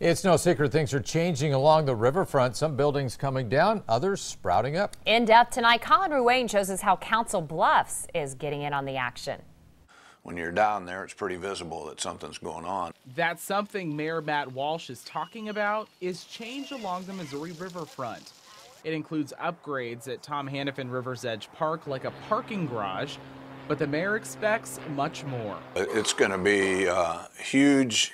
It's no secret things are changing along the riverfront. Some buildings coming down, others sprouting up. In depth tonight, Colin Ruane shows us how Council Bluffs is getting in on the action. When you're down there, it's pretty visible that something's going on. That's something Mayor Matt Walsh is talking about is change along the Missouri riverfront. It includes upgrades at Tom Hanafan River's Edge Park, like a parking garage, but the mayor expects much more. It's going to be uh, huge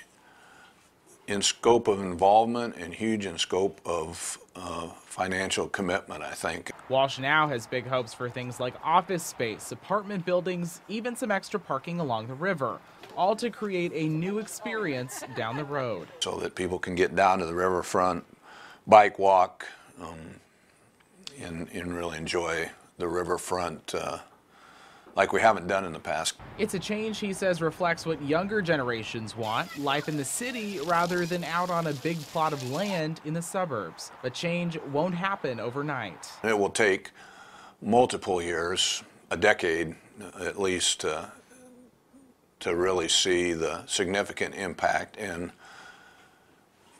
in scope of involvement and huge in scope of uh, financial commitment, I think. Walsh now has big hopes for things like office space, apartment buildings, even some extra parking along the river, all to create a new experience down the road. So that people can get down to the riverfront, bike walk, um, and, and really enjoy the riverfront uh, like we haven't done in the past. It's a change he says reflects what younger generations want life in the city rather than out on a big plot of land in the suburbs. But change won't happen overnight. It will take multiple years, a decade at least, uh, to really see the significant impact in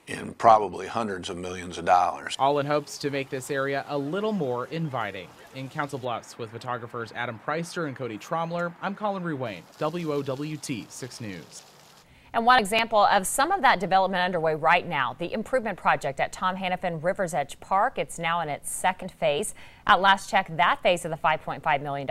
in probably hundreds of millions of dollars. All in hopes to make this area a little more inviting. In Council Bluffs with photographers Adam Preister and Cody Tromler, I'm Colin Ruane, WOWT 6 News. And one example of some of that development underway right now, the improvement project at Tom Hanafan River's Edge Park. It's now in its second phase. At last check, that phase of the $5.5 million